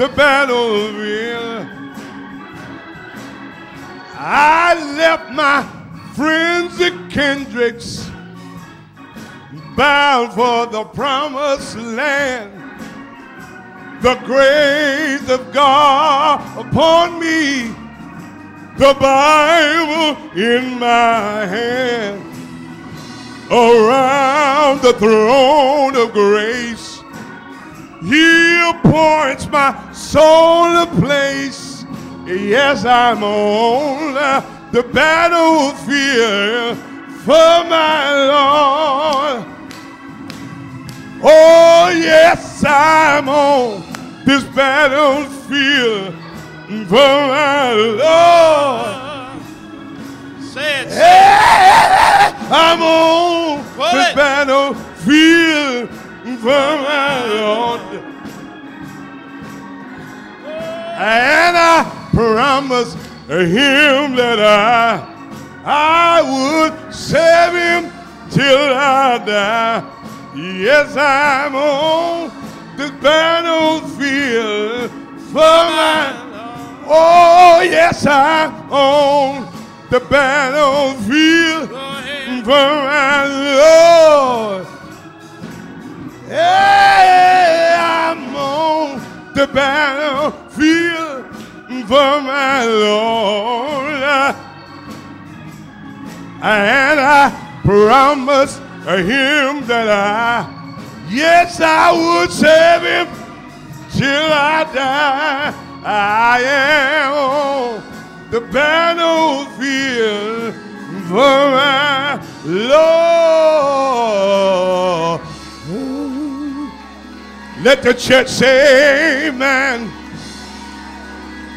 the battle real. I left my friends at Kendricks bound for the promised land. The grace of God upon me, the Bible in my hand. Around the throne of grace, He appoints my soul a place. Yes, I'm on the battlefield for my Lord. Oh, yes, I'm on this battlefield for my Lord. Say it. Hey, I'm on this it. battlefield for my Lord. And I promised him that I I would serve him till I die. Yes, I'm on this battlefield for my Oh, yes, I'm on the battlefield for my Lord. Hey, I'm on the battlefield for my Lord. And I promised him that I, yes, I would serve him till I die. I am on the battlefield for my Lord. Let the church say amen.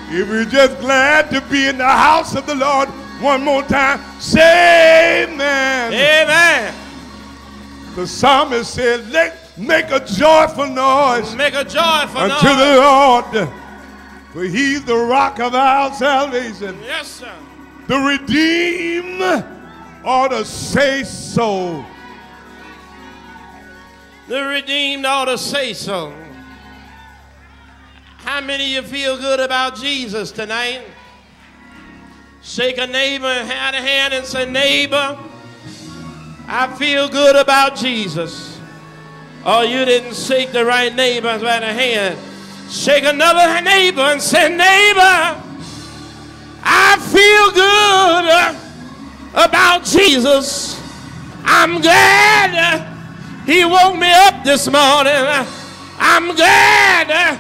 If you're just glad to be in the house of the Lord one more time, say amen. Amen. The psalmist said, Let make a joyful noise Make a joyful unto noise. the Lord. For he's the rock of our salvation. Yes, sir. The redeemed ought to say so. The redeemed ought to say so. How many of you feel good about Jesus tonight? Shake a neighbor hand a hand and say, neighbor, I feel good about Jesus. Oh, you didn't shake the right neighbor by the hand. Shake another neighbor and say, neighbor, I feel good about Jesus. I'm glad he woke me up this morning. I'm glad uh,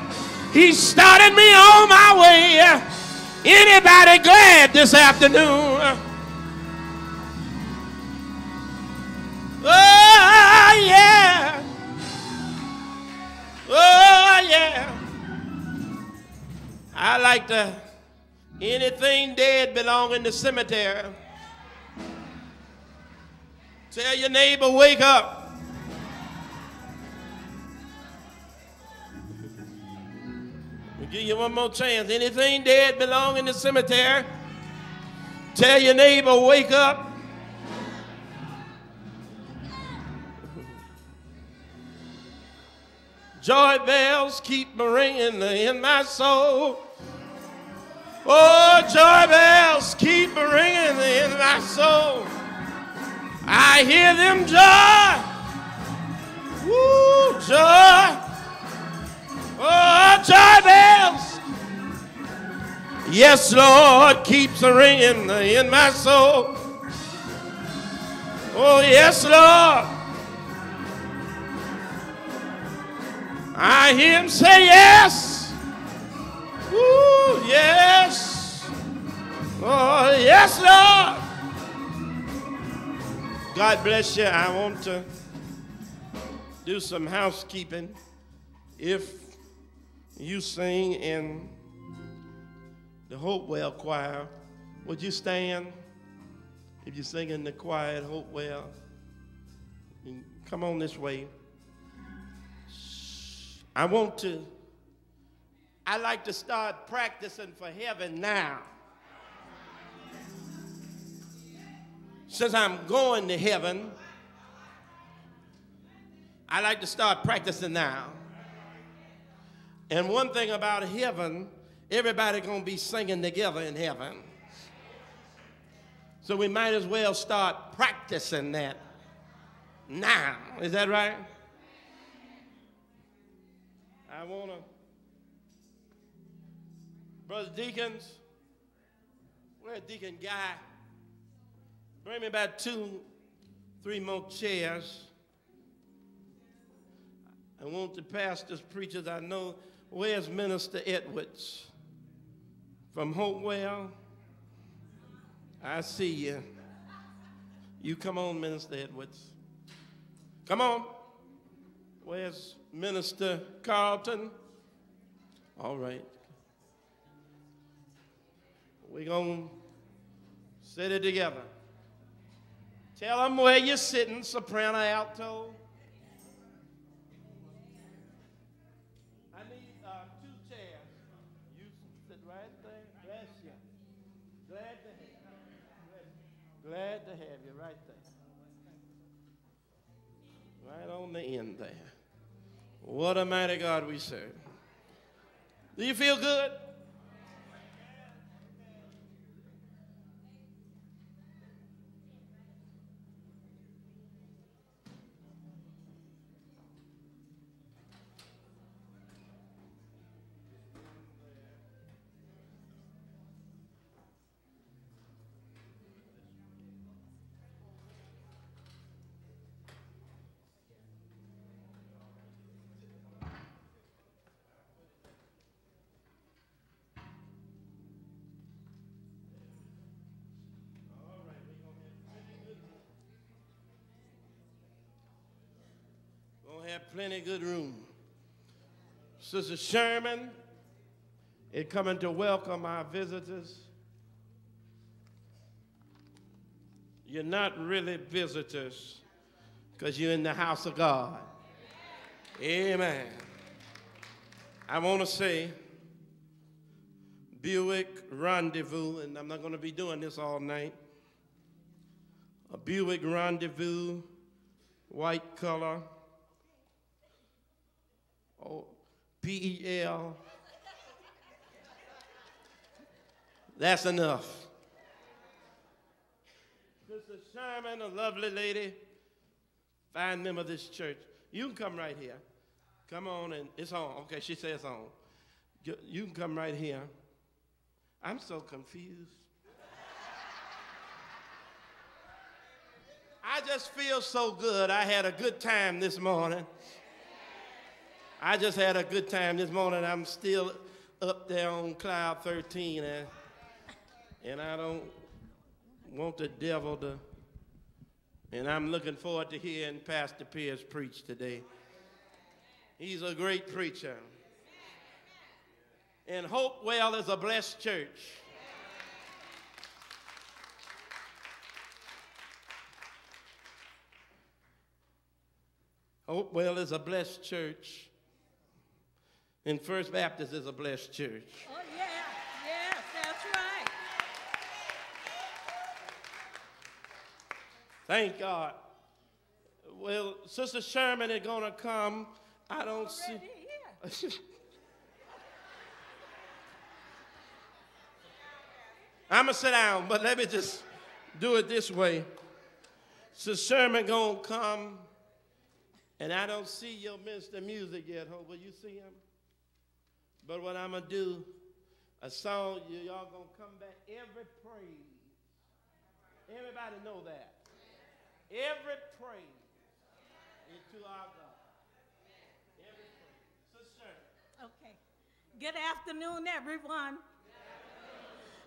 he started me on my way. Anybody glad this afternoon? Oh, yeah. Oh, yeah. I like to, anything dead belong in the cemetery. Tell your neighbor, wake up. Give you one more chance. Anything dead belong in the cemetery. Tell your neighbor, wake up. Joy bells keep ringing in my soul. Oh, joy bells keep ringing in my soul. I hear them joy. Woo, joy. Oh, joy bells. Yes, Lord, keeps a ringing in my soul. Oh, yes, Lord. I hear him say yes. Ooh, yes. Oh, yes, Lord. God bless you. I want to do some housekeeping. If you sing in the Hopewell choir, would you stand? If you sing in the choir at Hopewell, and come on this way. I want to, I like to start practicing for heaven now. Since I'm going to heaven, I like to start practicing now. And one thing about heaven, everybody gonna be singing together in heaven. So we might as well start practicing that now. Is that right? I wanna, Brother Deacons, where Deacon Guy? Bring me about two, three more chairs. I want the pastors, preachers, I know, where's Minister Edwards? From Hopewell? I see you. You come on, Minister Edwards. Come on. Where's Minister Carlton? All right. We're going to sit it together. Tell them where you're sitting, soprano, alto. Glad to have you right there. Right on the end there. What a mighty God we serve. Do you feel good? Plenty good room. Sister Sherman is coming to welcome our visitors. You're not really visitors because you're in the house of God. Amen. I want to say Buick Rendezvous, and I'm not going to be doing this all night. A Buick Rendezvous, white color, oh, P-E-L. That's enough. Sister Sherman, a lovely lady, fine member of this church. You can come right here. Come on, and it's on. Okay, she says on. You can come right here. I'm so confused. I just feel so good. I had a good time this morning. I just had a good time this morning. I'm still up there on cloud 13, and, and I don't want the devil to. And I'm looking forward to hearing Pastor Pierce preach today. He's a great preacher. And Hopewell is a blessed church. Hopewell is a blessed church. And First Baptist is a blessed church. Oh, yeah, yes, that's right. Thank God. Well, Sister Sherman is going to come. I don't see. Here. I'm gonna sit down, but let me just do it this way. So Sherman gonna come, and I don't see your minister music yet. Hope will you see him? But what I'm gonna do, a song y'all gonna come back every praise. Everybody know that. Every praise is to our God. Every praise. Sister Okay. Good afternoon, everyone.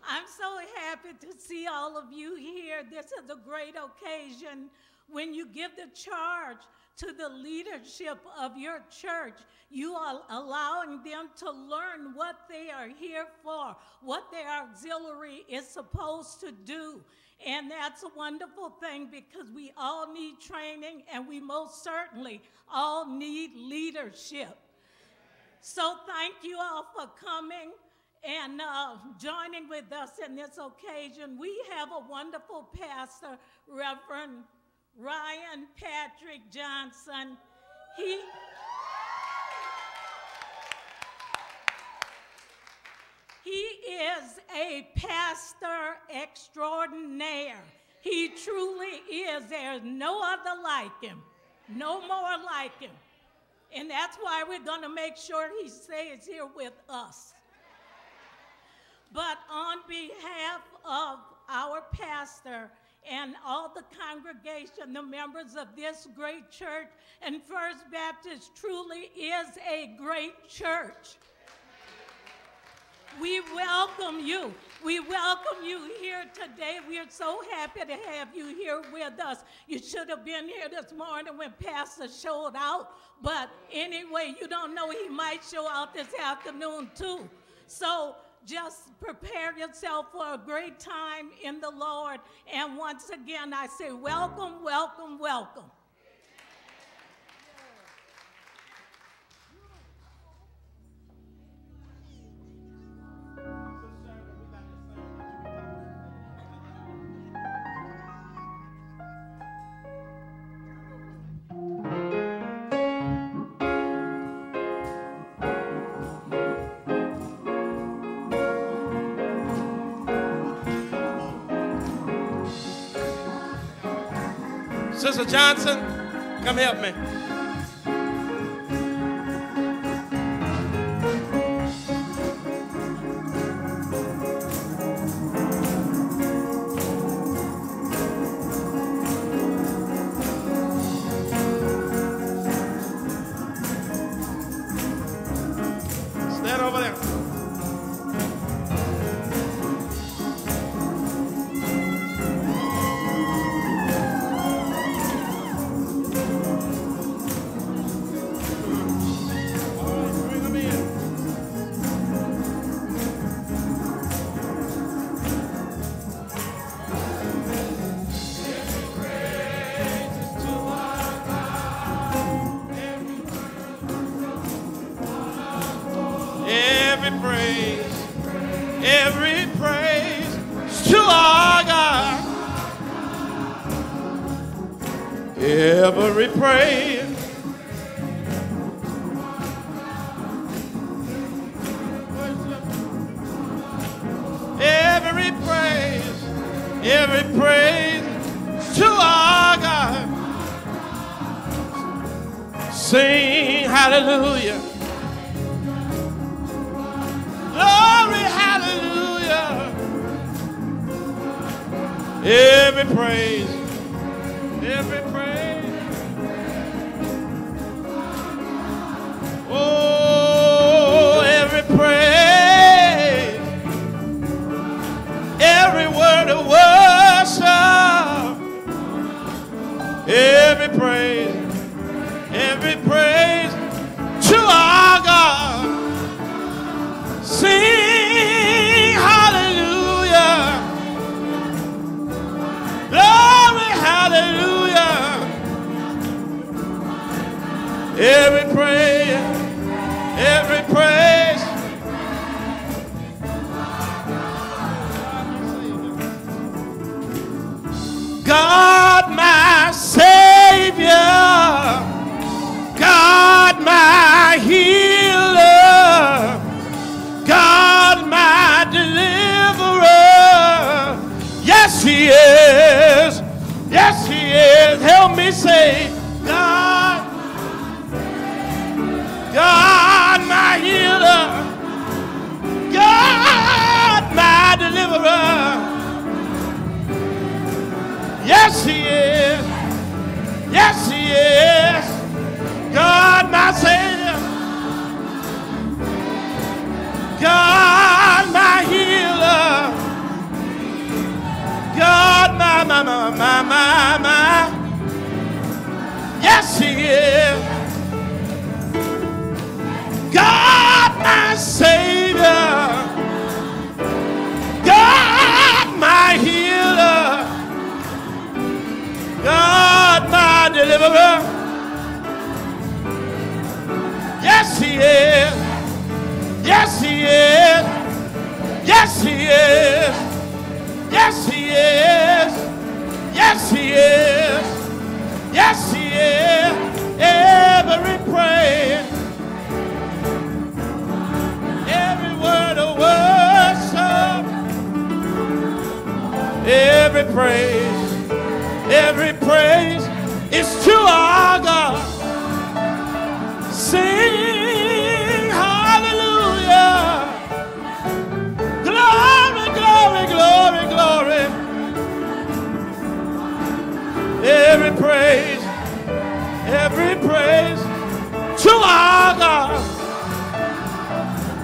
I'm so happy to see all of you here. This is a great occasion when you give the charge to the leadership of your church. You are allowing them to learn what they are here for, what their auxiliary is supposed to do. And that's a wonderful thing because we all need training and we most certainly all need leadership. So thank you all for coming and uh, joining with us in this occasion. We have a wonderful pastor, Reverend Ryan Patrick Johnson. He He is a pastor extraordinaire. He truly is. There's no other like him, no more like him. And that's why we're going to make sure he stays here with us. But on behalf of our pastor, and all the congregation, the members of this great church, and First Baptist truly is a great church. We welcome you. We welcome you here today. We are so happy to have you here with us. You should have been here this morning when Pastor showed out, but anyway, you don't know he might show out this afternoon too. So just prepare yourself for a great time in the Lord. And once again, I say, welcome, welcome, welcome. Sister Johnson, come help me. Praise. is. Yes, He is. Yes, He is. Every praise, every word of worship, every praise, every praise is to our God.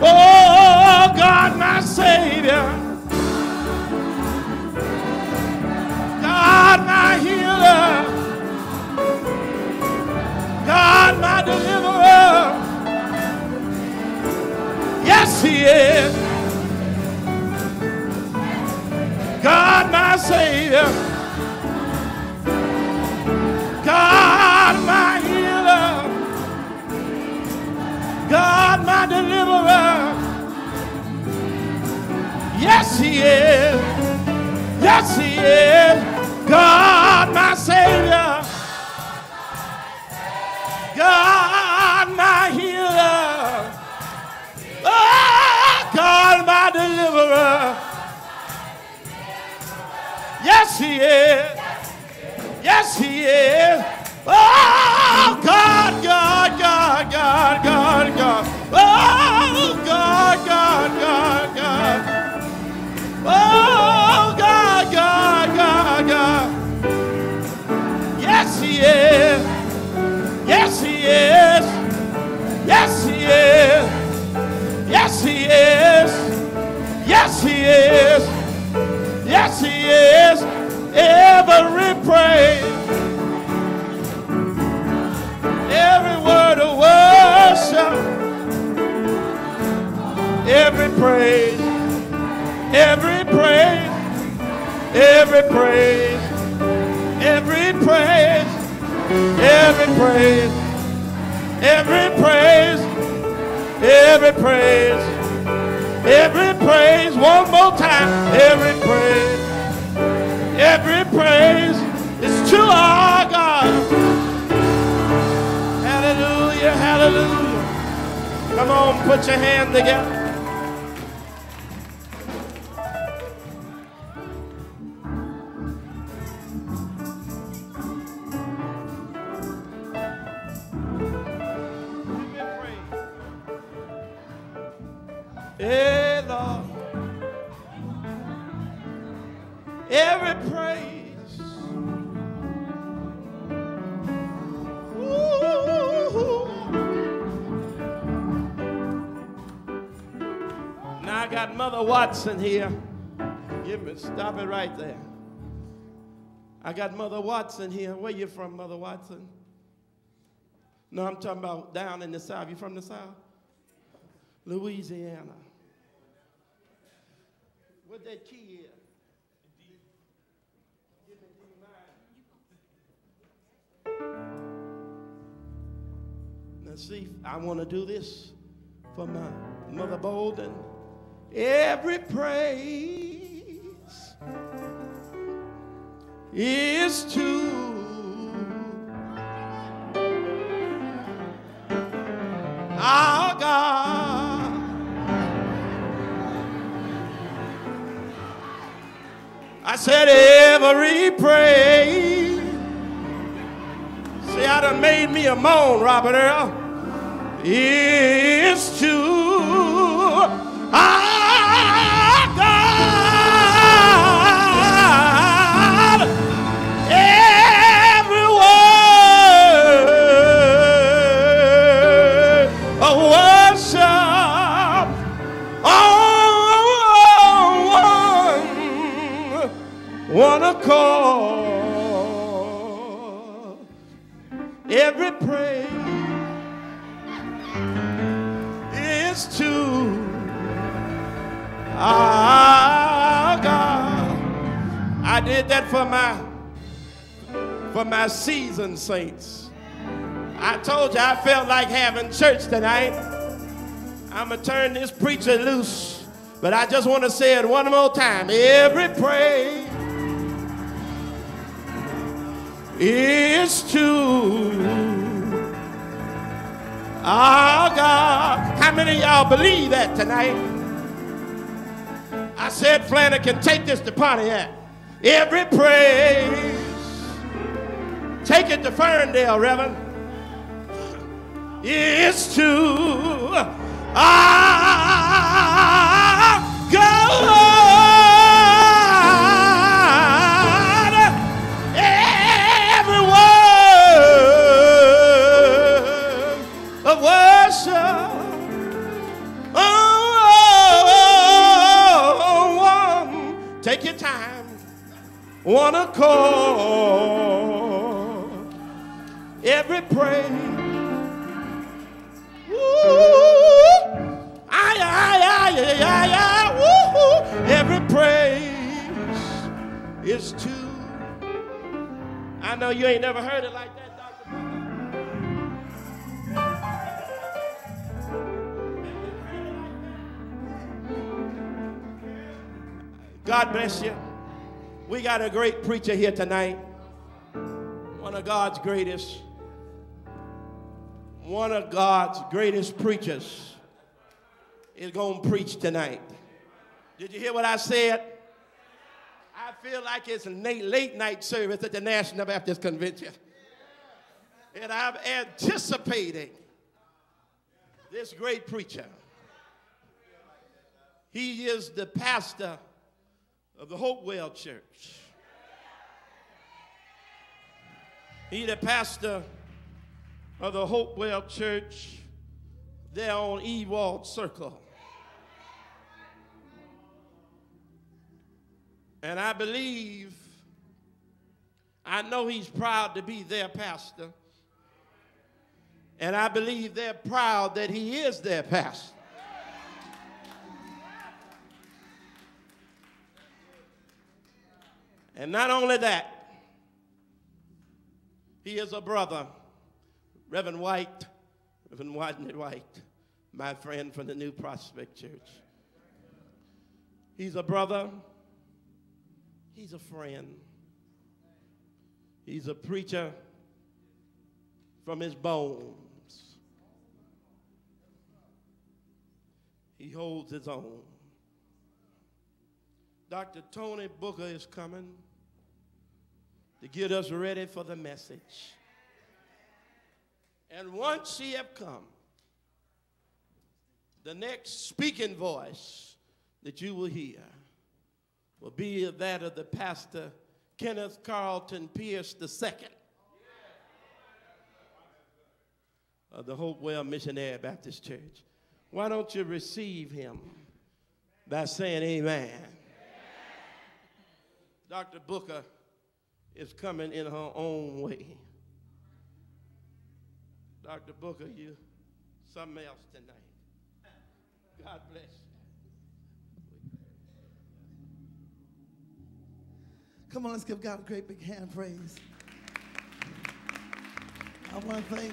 Oh, God, my Savior. God, my healer. God, my deliverer. Yes, He is. God, my Savior. God, my healer. God, my deliverer. Yes, He is. Yes, He is. God, my Savior. God, my healer. Oh, God, my deliverer. Yes, He is. Yes, He is. Oh, God, God, God, God, God, God. Oh, God, God, God, God. Oh, God, God, God, God. Yes, He is. Yes, He is. Yes, He is. Yes, He is. Yes, He is. Yes, He is. Every praise, every word of worship, every praise, every praise, every praise, every praise, every praise, every praise, every praise, every praise, one more time, every praise. Every praise is to our God. Hallelujah, hallelujah. Come on, put your hand together. Watson here. Give me, stop it right there. I got Mother Watson here. Where you from, Mother Watson? No, I'm talking about down in the South. You from the South? Louisiana. What that key is? Now, see, I want to do this for my mother Bolden. Every praise is to our God. I said every praise. See, I done made me a moan, Robert Earl. Is to our accord. Every praise is to our God. I did that for my for my seasoned saints. I told you I felt like having church tonight. I'm gonna turn this preacher loose, but I just want to say it one more time. Every praise is to our God. How many y'all believe that tonight? I said Flanagan, take this to Pontiac. every praise. Take it to Ferndale, Reverend. It's to our God. One accord. Every praise. Woo. Ay, ay, ay, ay, ay, ay. Every praise is to. I know you ain't never heard it like that. God bless you. We got a great preacher here tonight. One of God's greatest. One of God's greatest preachers is going to preach tonight. Did you hear what I said? I feel like it's late, late night service at the National Baptist Convention. And I'm anticipating this great preacher. He is the pastor of the Hopewell Church. He the pastor of the Hopewell Church there on Ewald Circle. And I believe, I know he's proud to be their pastor. And I believe they're proud that he is their pastor. And not only that, he is a brother, Reverend White, Reverend Rodney White, my friend from the New Prospect Church. He's a brother, he's a friend, he's a preacher from his bones. He holds his own. Dr. Toni Booker is coming to get us ready for the message. And once he have come, the next speaking voice that you will hear will be that of the pastor Kenneth Carlton Pierce II of the Hopewell Missionary Baptist Church. Why don't you receive him by saying amen? Dr. Booker is coming in her own way. Dr. Booker, you something else tonight. God bless you. Come on, let's give God a great big hand praise. I want to thank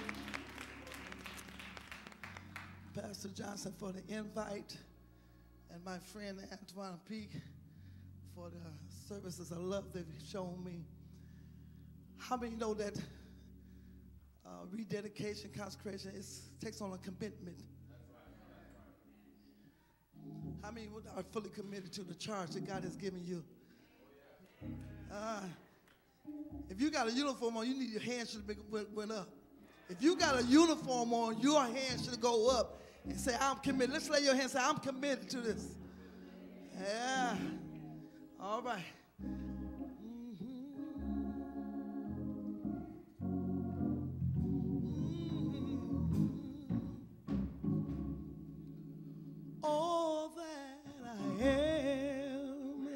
Pastor Johnson for the invite and my friend Antoine Peak for the services of love they've shown me. How many know that uh, rededication, consecration, it takes on a commitment? How many are fully committed to the charge that God has given you? Uh, if you got a uniform on, you need your hands should be went, up. If you got a uniform on, your hands should go up and say, I'm committed. Let's lay your hands and say, I'm committed to this. Yeah. All right. All that I am.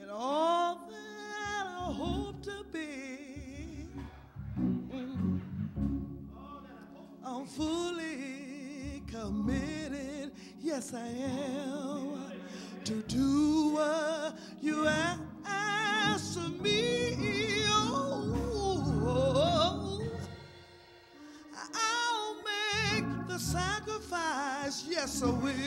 And all that I hope to be. I'm fully committed, yes I am, to do what you ask of me. Oh, I'll make the sacrifice, yes I will.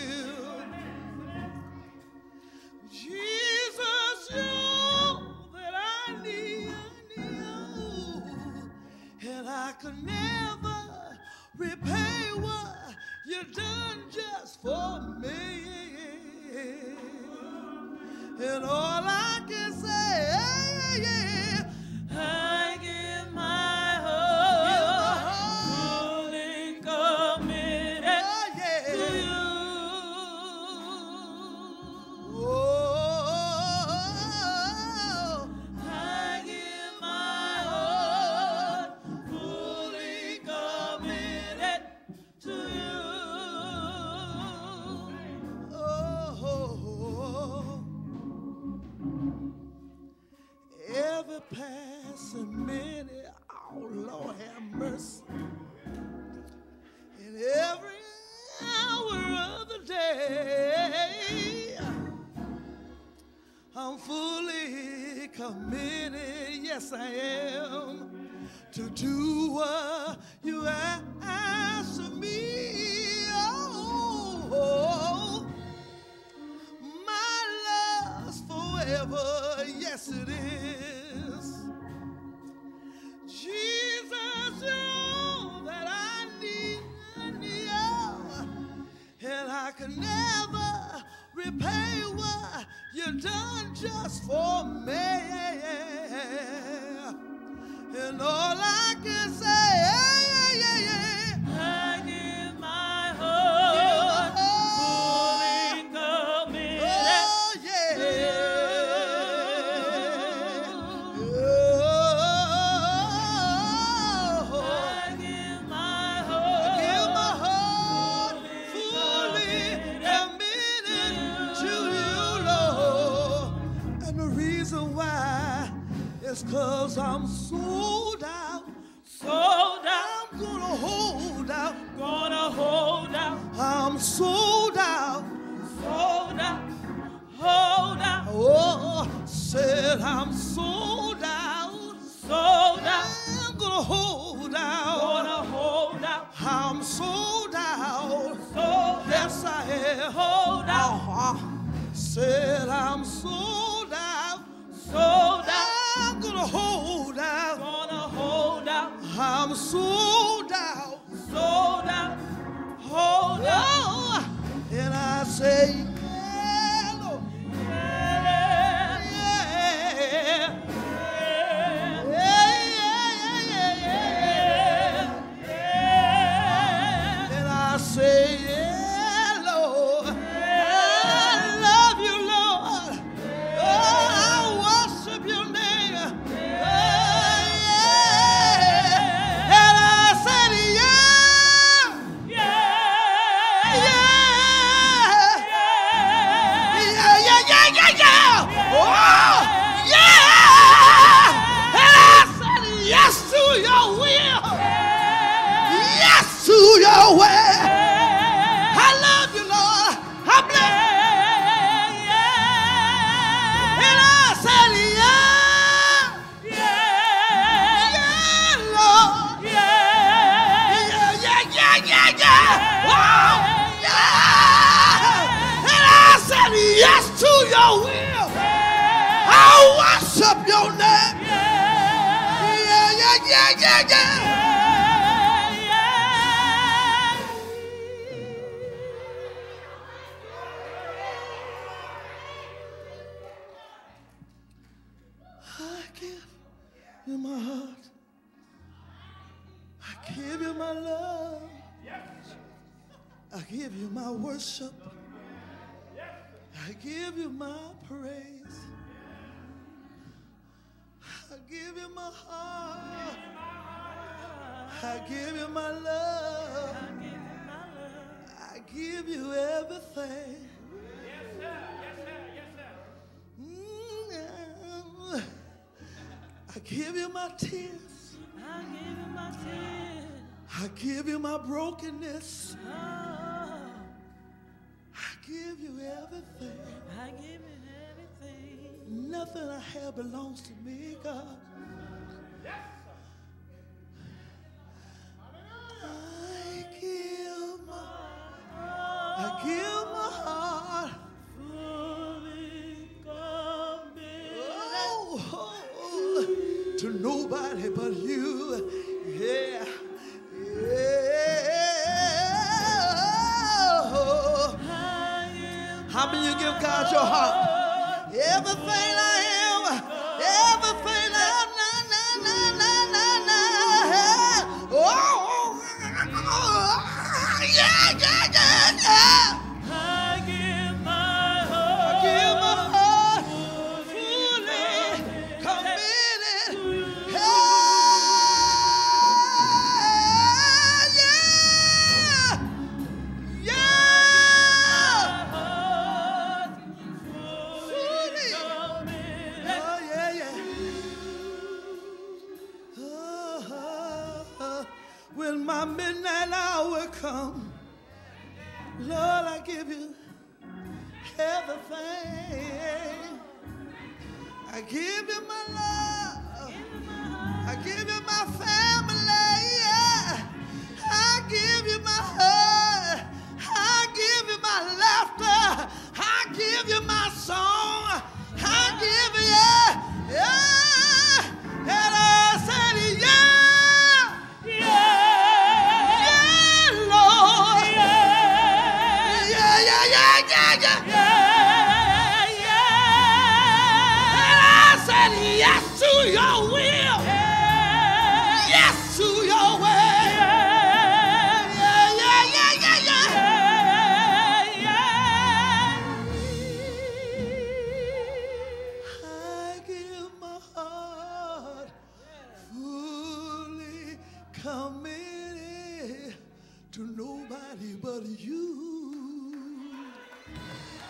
my heart. I give you my love. I give you everything. Yes, sir. Yes, sir. Yes, sir. I give you my tears. I give you my tears. I give you my brokenness. I give you everything. I give you everything. Nothing I have belongs to me, God nobody but you. Yeah. Yeah. How many you give God your heart? Everything.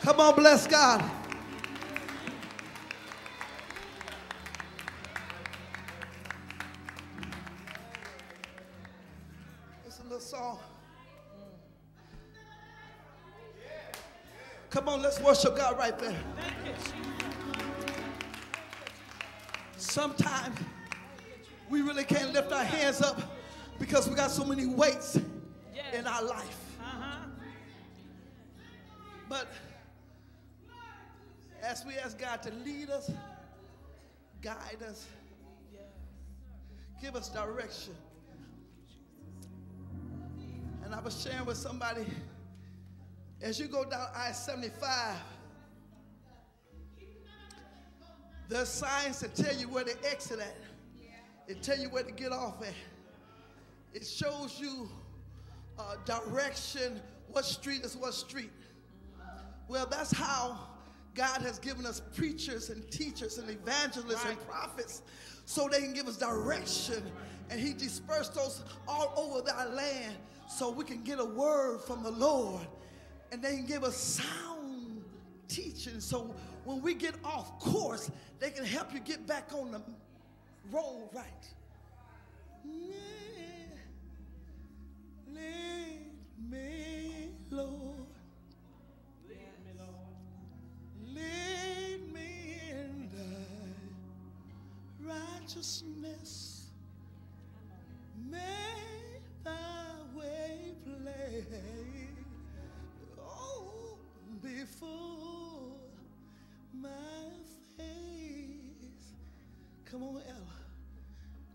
Come on, bless God. It's a little song. Come on, let's worship God right there. Sometimes we really can't lift our hands up because we got so many weights to lead us, guide us, give us direction. And I was sharing with somebody as you go down I 75, there's signs that tell you where to exit at, it tell you where to get off at. It shows you uh, direction, what street is what street. Well, that's how God has given us preachers and teachers and evangelists and prophets so they can give us direction. And He dispersed those all over our land so we can get a word from the Lord and they can give us sound teaching. So when we get off course, they can help you get back on the road right. Lead me, Lord. Righteousness. Make thy way plain. Oh, before my face. Come on, Ella.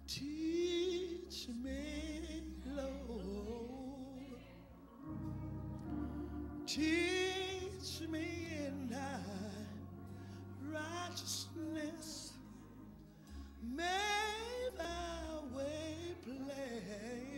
Teach me, Lord. Teach me in thy righteousness. May thy way play.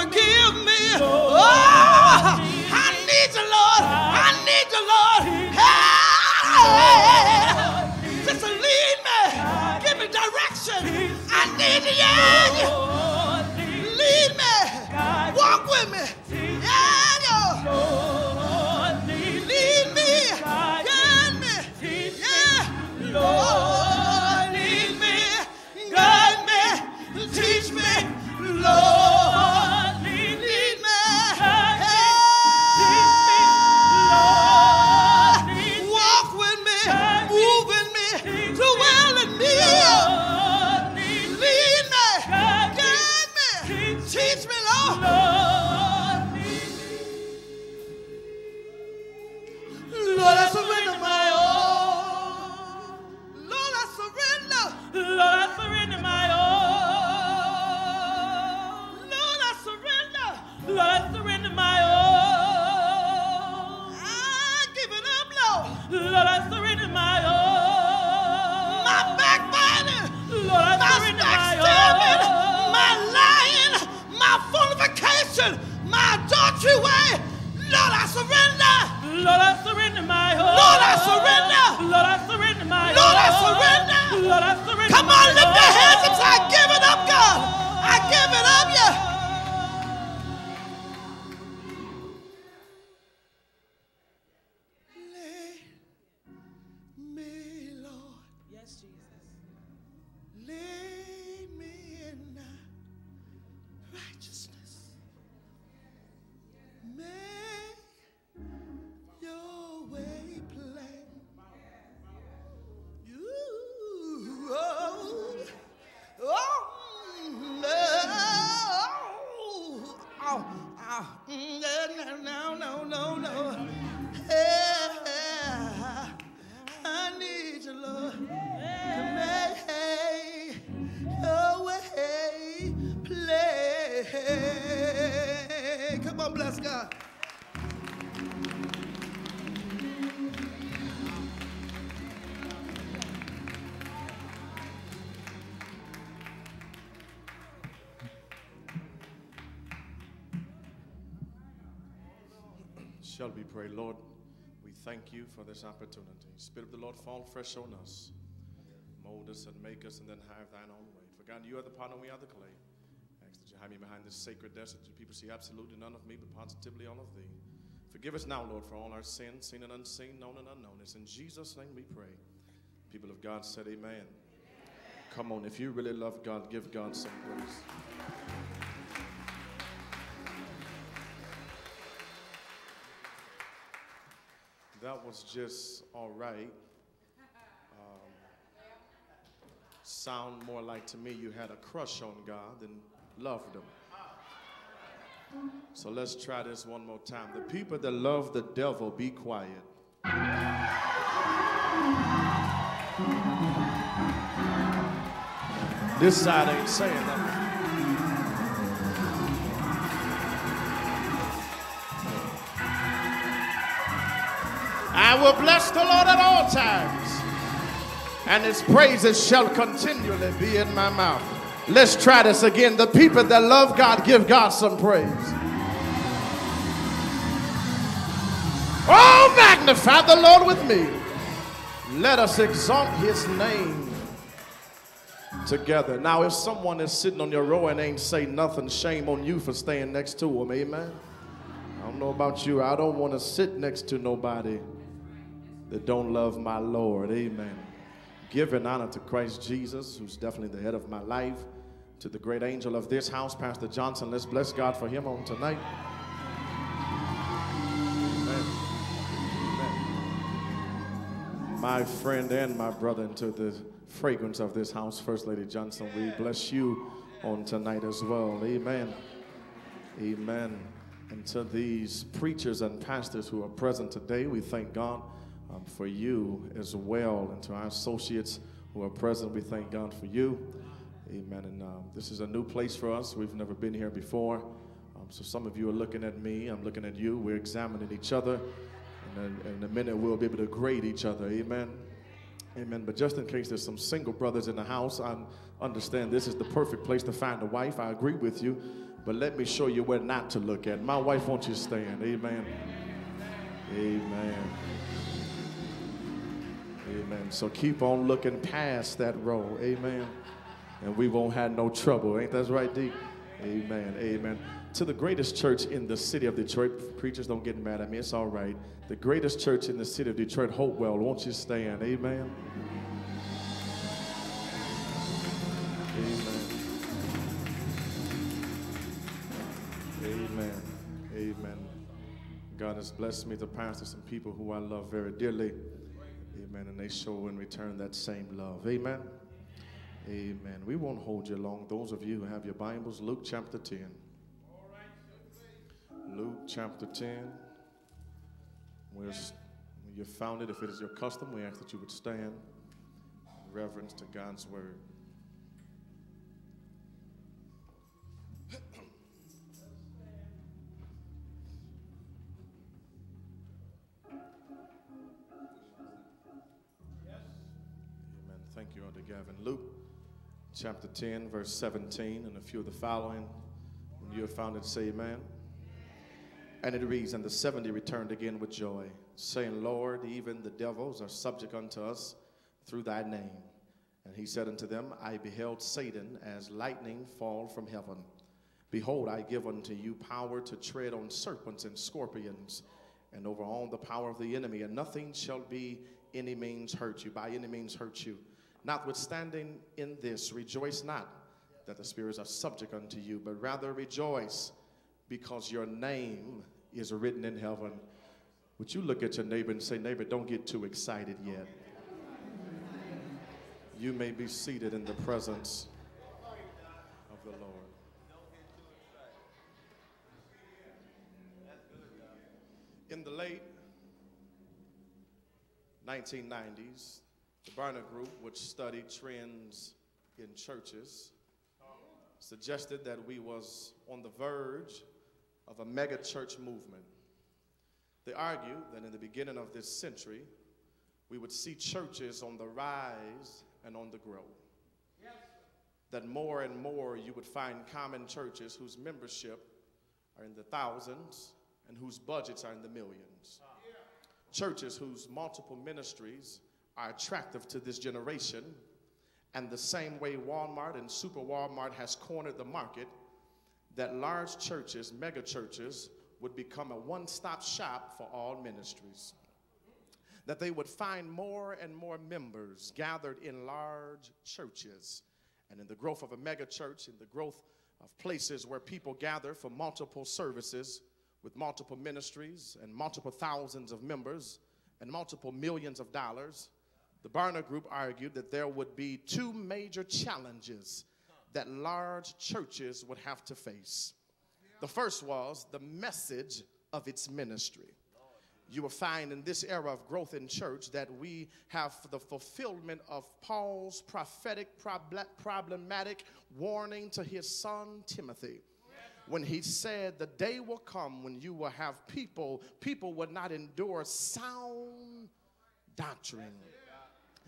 Forgive me. Oh, I need you, Lord. I need you, Lord. Hey, just lead me, give me direction. I need you, yeah. Shall we pray, Lord? We thank you for this opportunity. Spirit of the Lord, fall fresh on us. Mold us and make us and then have thine own way. For God, you are the potter and we are the clay. Ask that you hide me behind this sacred desk that your people see absolutely none of me, but positively all of thee. Forgive us now, Lord, for all our sins, seen and unseen, known and unknown. It's in Jesus' name we pray. People of God said, Amen. Come on, if you really love God, give God some praise. That was just all right. Um, sound more like to me you had a crush on God than loved Him. So let's try this one more time. The people that love the devil, be quiet. This side ain't saying nothing. I will bless the Lord at all times, and his praises shall continually be in my mouth. Let's try this again. The people that love God, give God some praise. Oh, magnify the Lord with me. Let us exalt his name together. Now, if someone is sitting on your row and ain't say nothing, shame on you for staying next to him. Amen. I don't know about you. I don't want to sit next to nobody that don't love my Lord. Amen. Giving honor to Christ Jesus, who's definitely the head of my life. To the great angel of this house, Pastor Johnson. Let's bless God for him on tonight. Amen. My friend and my brother into the fragrance of this house, First Lady Johnson. We bless you on tonight as well. Amen. Amen. And to these preachers and pastors who are present today, we thank God um, for you as well. And to our associates who are present, we thank God for you. Amen. And um, this is a new place for us. We've never been here before. Um, so some of you are looking at me, I'm looking at you. We're examining each other. And in a minute, we'll be able to grade each other. Amen. Amen. But just in case there's some single brothers in the house, I understand this is the perfect place to find a wife. I agree with you. But let me show you where not to look at. My wife wants you stand. Amen. Amen. Amen. So keep on looking past that row. Amen. And we won't have no trouble. Ain't that right, D? Amen. Amen to the greatest church in the city of Detroit. Preachers, don't get mad at me. It's all right. The greatest church in the city of Detroit, Hopewell. Won't you stand? Amen. Amen. Amen. Amen. God has blessed me to pastor some people who I love very dearly. Amen. And they show in return that same love. Amen. Amen. We won't hold you long. Those of you who have your Bibles, Luke chapter 10. Luke chapter 10. When you found it, if it is your custom, we ask that you would stand in reverence to God's word. Chapter 10, verse 17, and a few of the following. When you have found it, say amen. And it reads, And the 70 returned again with joy, saying, Lord, even the devils are subject unto us through thy name. And he said unto them, I beheld Satan as lightning fall from heaven. Behold, I give unto you power to tread on serpents and scorpions, and over all the power of the enemy, and nothing shall be any means hurt you, by any means hurt you. Notwithstanding in this, rejoice not that the spirits are subject unto you, but rather rejoice because your name is written in heaven. Would you look at your neighbor and say, Neighbor, don't get too excited yet? You may be seated in the presence of the Lord. In the late 1990s, the Barna Group, which studied trends in churches, suggested that we was on the verge of a mega church movement. They argued that in the beginning of this century, we would see churches on the rise and on the grow. Yes. That more and more you would find common churches whose membership are in the thousands and whose budgets are in the millions. Churches whose multiple ministries are attractive to this generation. And the same way Walmart and Super Walmart has cornered the market, that large churches, mega churches, would become a one stop shop for all ministries. That they would find more and more members gathered in large churches. And in the growth of a mega church, in the growth of places where people gather for multiple services with multiple ministries and multiple thousands of members and multiple millions of dollars, the Barna Group argued that there would be two major challenges that large churches would have to face. The first was the message of its ministry. You will find in this era of growth in church that we have the fulfillment of Paul's prophetic, problematic warning to his son Timothy when he said, The day will come when you will have people, people will not endure sound doctrine.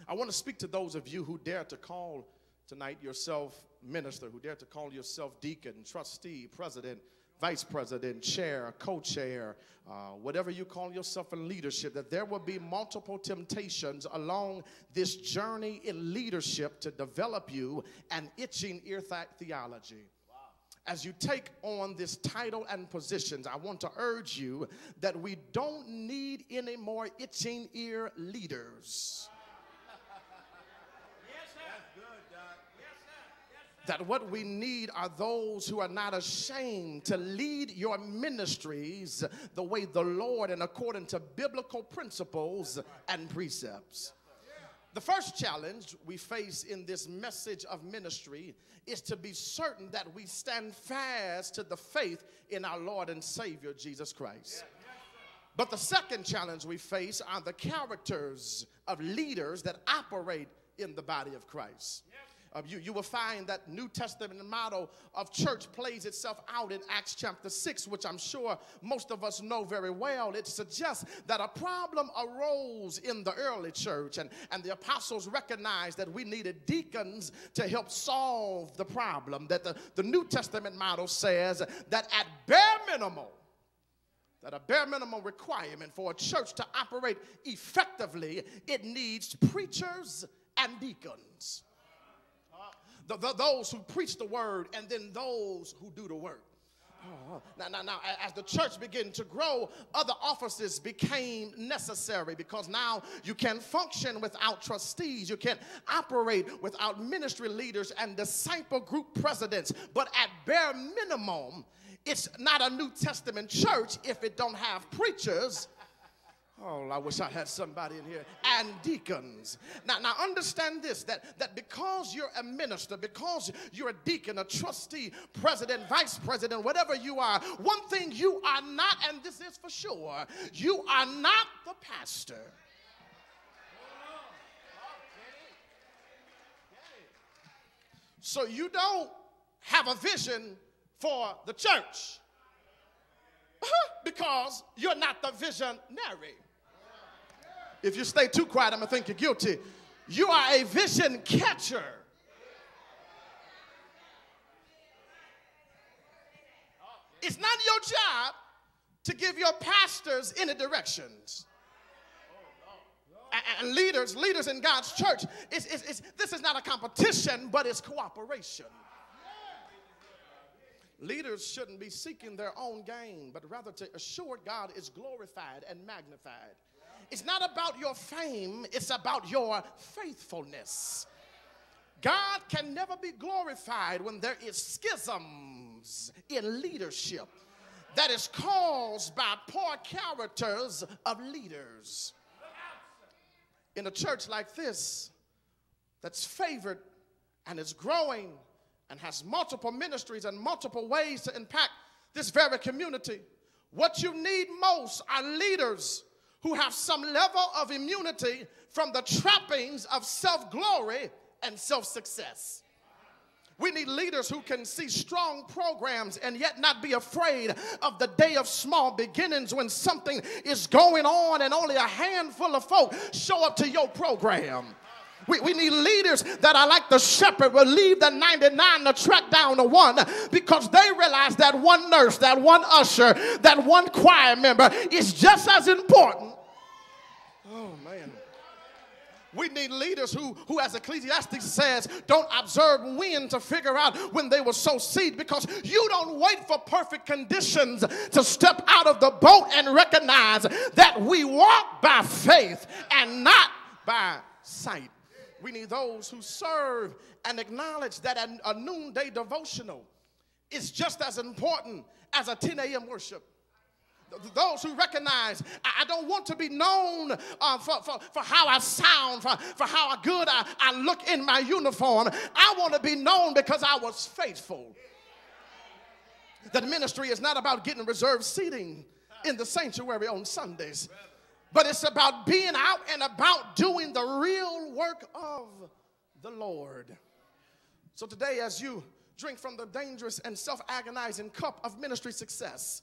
I want to speak to those of you who dare to call tonight yourself minister, who dare to call yourself deacon, trustee, president, vice president, chair, co chair, uh, whatever you call yourself in leadership, that there will be multiple temptations along this journey in leadership to develop you an itching ear theology as you take on this title and positions, I want to urge you that we don't need any more itching ear leaders. That what we need are those who are not ashamed to lead your ministries the way the Lord and according to biblical principles and precepts. The first challenge we face in this message of ministry is to be certain that we stand fast to the faith in our Lord and Savior Jesus Christ. But the second challenge we face are the characters of leaders that operate in the body of Christ. Uh, you, you will find that New Testament model of church plays itself out in Acts chapter 6, which I'm sure most of us know very well. It suggests that a problem arose in the early church, and, and the apostles recognized that we needed deacons to help solve the problem. That the, the New Testament model says that at bare minimum, that a bare minimum requirement for a church to operate effectively, it needs preachers and deacons the, the, those who preach the word and then those who do the work. Oh, now, now, now, as the church began to grow, other offices became necessary because now you can't function without trustees. You can't operate without ministry leaders and disciple group presidents. But at bare minimum, it's not a New Testament church if it don't have preachers Oh, I wish I had somebody in here. And deacons. Now, now understand this that, that because you're a minister, because you're a deacon, a trustee, president, vice president, whatever you are, one thing you are not, and this is for sure, you are not the pastor. So you don't have a vision for the church because you're not the visionary. If you stay too quiet, I'm going to think you're guilty. You are a vision catcher. It's not your job to give your pastors any directions. And leaders, leaders in God's church, it's, it's, it's, this is not a competition, but it's cooperation. Leaders shouldn't be seeking their own gain, but rather to assure God is glorified and magnified. It's not about your fame, it's about your faithfulness. God can never be glorified when there is schisms in leadership that is caused by poor characters of leaders. In a church like this, that's favored and is growing and has multiple ministries and multiple ways to impact this very community, what you need most are leaders who have some level of immunity from the trappings of self glory and self success. We need leaders who can see strong programs and yet not be afraid of the day of small beginnings when something is going on and only a handful of folk show up to your program. We, we need leaders that are like the shepherd will leave the 99 to track down the one because they realize that one nurse, that one usher, that one choir member is just as important Oh, man. We need leaders who, who, as Ecclesiastes says, don't observe wind to figure out when they will sow seed because you don't wait for perfect conditions to step out of the boat and recognize that we walk by faith and not by sight. We need those who serve and acknowledge that a, noonday devotional is just as important as a 10 a.m. worship those who recognize I, don't want to be known uh, for, for, for how I sound, for, for how good I, I look in my uniform. I want to be known because I was faithful. That ministry is not about getting reserved seating in the sanctuary on Sundays, but it's about being out and about doing the real work of the Lord. So today, as you drink from the dangerous and self agonizing cup of ministry success,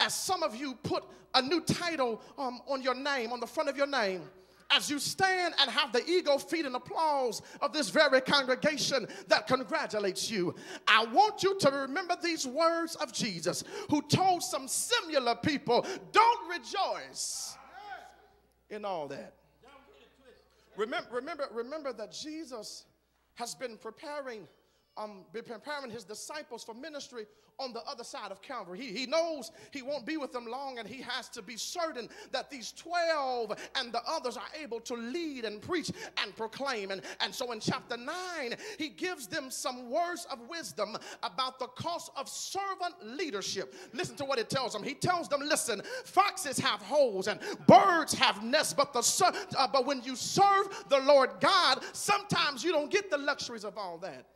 as some of you put a new title um, on your name, on the front of your name, as you stand and have the ego feet and applause of this very congregation that congratulates you, I want you to remember these words of Jesus who told some similar people, Don't rejoice in all that. Remember, remember, remember that Jesus has been preparing, um, been preparing his disciples for ministry on the other side of Calvary. He, he knows he won't be with them long, and he has to be certain that these 12 and the others are able to lead and preach and proclaim. And, and so in chapter 9, he gives them some words of wisdom about the cost of servant leadership. Listen to what it tells them. He tells them, listen, foxes have holes and birds have nests, but, the, uh, but when you serve the Lord God, sometimes you don't get the luxuries of all that.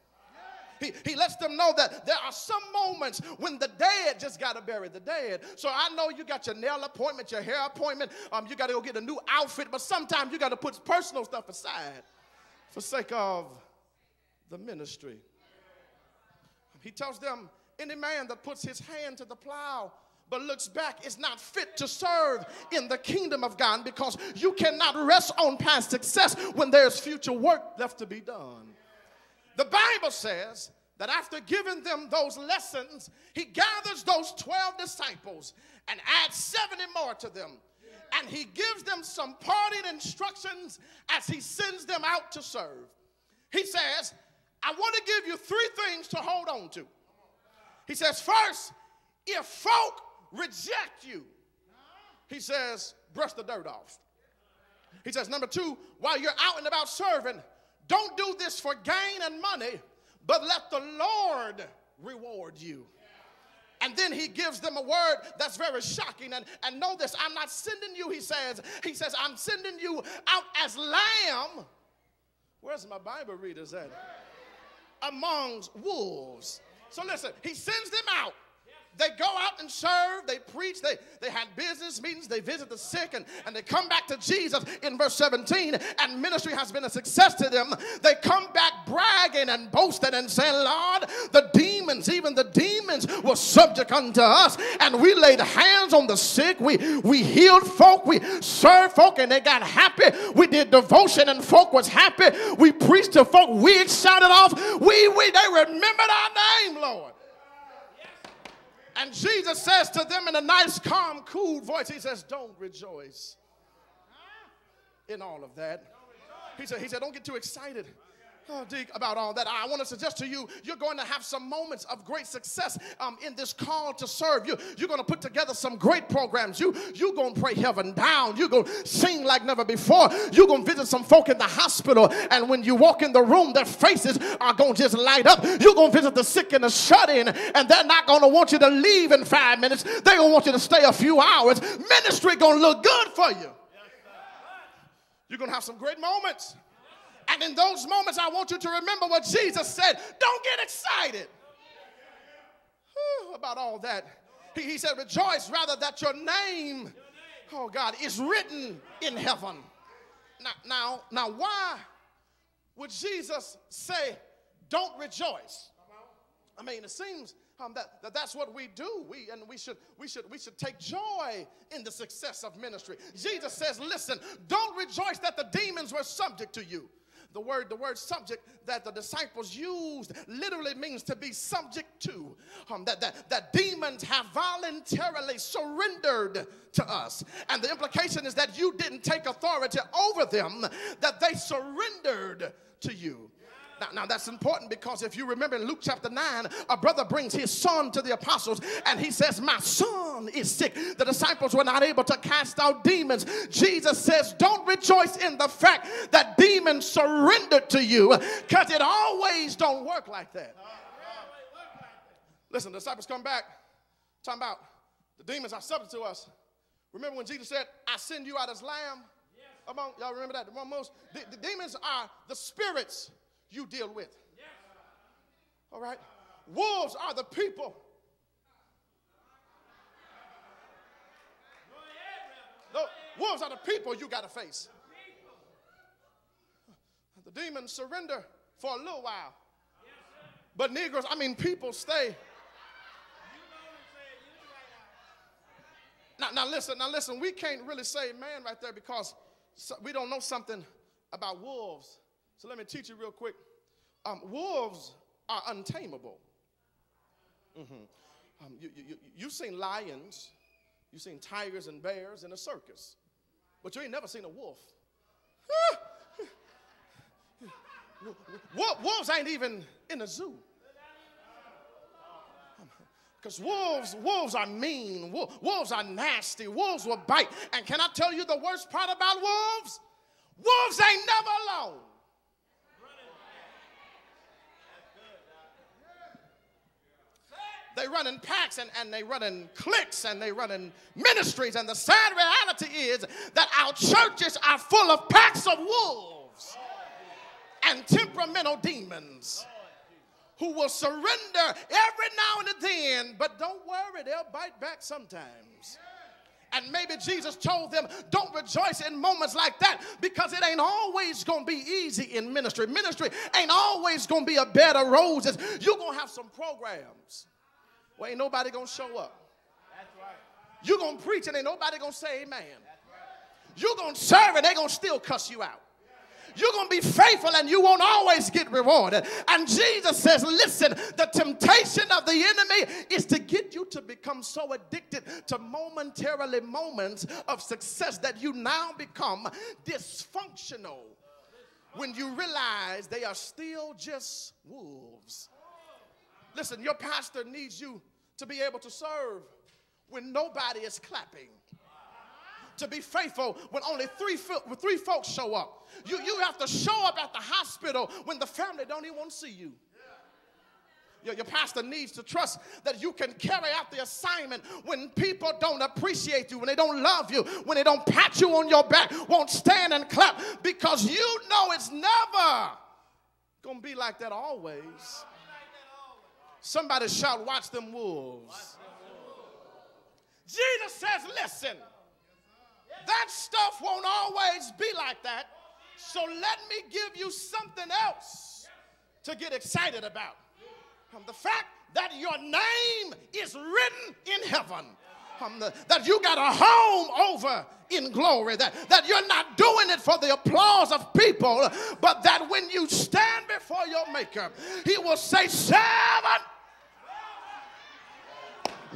He, he lets them know that there are some moments when the dead just got to bury the dead. So I know you got your nail appointment, your hair appointment, um, you got to go get a new outfit, but sometimes you got to put personal stuff aside for sake of the ministry. He tells them, any man that puts his hand to the plow but looks back is not fit to serve in the kingdom of God because you cannot rest on past success when there's future work left to be done. The Bible says that after giving them those lessons, he gathers those 12 disciples and adds 70 more to them. And he gives them some parting instructions as he sends them out to serve. He says, I want to give you three things to hold on to. He says, first, if folk reject you, he says, brush the dirt off. He says, number two, while you're out and about serving, don't do this for gain and money, but let the Lord reward you. And then he gives them a word that's very shocking. And, and know this, I'm not sending you, he says. He says, I'm sending you out as lamb. Where's my Bible readers at? Amongst wolves. So listen, he sends them out they go out and serve, they preach, they, they had business meetings, they visit the sick, and, and they come back to Jesus in verse 17, and ministry has been a success to them. They come back bragging and boasting and saying, Lord, the demons, even the demons, were subject unto us, and we laid hands on the sick, we, we healed folk, we served folk, and they got happy. We did devotion, and folk was happy. We preached to folk, we shouted off, we, we, they remembered our name, Lord. And Jesus says to them in a nice, calm, cool voice, He says, Don't rejoice in all of that. He said, he said Don't get too excited. Oh, Deke, about all that. I want to suggest to you, you're going to have some moments of great success um, in this call to serve. You, you're going to put together some great programs. You, you're going to pray heaven down. You're going to sing like never before. You're going to visit some folk in the hospital. And when you walk in the room, their faces are going to just light up. You're going to visit the sick and the shut in. And they're not going to want you to leave in five minutes. They're going to want you to stay a few hours. Ministry going to look good for you. You're going to have some great moments. And in those moments, I want you to remember what Jesus said. Don't get excited Whew, about all that. He, he said, Rejoice rather that your name, oh God, is written in heaven. Now, now, now why would Jesus say, Don't rejoice? I mean, it seems um, that, that that's what we do. We and we should we should we should take joy in the success of ministry. Jesus says, "Listen, don't rejoice that the demons were subject to you." The word, the word subject that the disciples used literally means to be subject to. Um, that, that, that demons have voluntarily surrendered to us. And the implication is that you didn't take authority over them, that they surrendered to you. Now, now, that's important because if you remember in Luke chapter 9, a brother brings his son to the apostles and he says, My son is sick. The disciples were not able to cast out demons. Jesus says, Don't rejoice in the fact that demons surrendered to you because it always don't work like that. Listen, the disciples come back, talking about the demons are subject to us. Remember when Jesus said, I send you out as lamb? Among y'all remember that? The most the, the demons are the spirits you deal with. All right? Wolves are the people. No, wolves are the people you got to face. The demons surrender for a little while. But Negroes, I mean, people stay. Now, now listen, now listen, we can't really say man right there because we don't know something about wolves. So let me teach you real quick. Um, wolves are untamable. Mm-hmm. Um, you, you, you've seen lions, you've seen tigers and bears in a circus, but you ain't never seen a wolf. Wolves ain't even in a zoo. Because wolves, wolves are mean, wolves are nasty, wolves will bite. And can I tell you the worst part about wolves? Wolves ain't never alone. They run in packs and, and they run in cliques and they run in ministries. And the sad reality is that our churches are full of packs of wolves and temperamental demons who will surrender every now and then, but don't worry, they'll bite back sometimes. And maybe Jesus told them, don't rejoice in moments like that because it ain't always gonna be easy in ministry. Ministry ain't always gonna be a bed of roses. You're gonna have some programs where ain't nobody gonna show up. You're gonna preach and ain't nobody gonna say amen. You're gonna serve and they gonna still cuss you out you're going to be faithful and you won't always get rewarded. And Jesus says, listen, the temptation of the enemy is to get you to become so addicted to momentarily moments of success that you now become dysfunctional when you realize they are still just wolves. Listen, your pastor needs you to be able to serve when nobody is clapping to be faithful when only three, three folks show up. You, you have to show up at the hospital when the family don't even want to see you. Your, your, pastor needs to trust that you can carry out the assignment when people don't appreciate you, when they don't love you, when they don't pat you on your back, won't stand and clap, because you know it's never gonna be like that always. Somebody shout, Watch them wolves. Jesus says, Listen. That stuff won't always be like that. So let me give you something else to get excited about. Um, the fact that your name is written in heaven. Um, the, that you got a home over in glory, that, that you're not doing it for the applause of people, but that when you stand before your Maker, He will say, Servant,